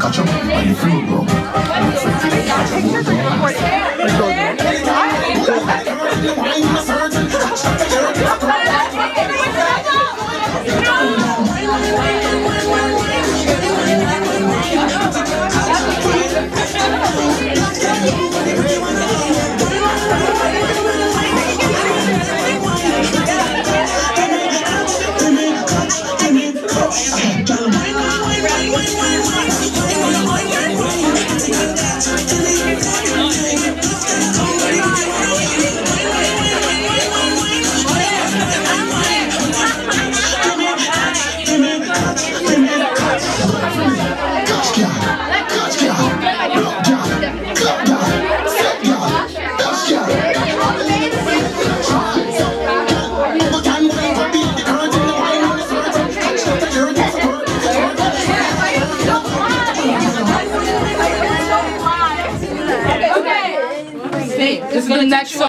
Catch him by you free bro. This is the next song.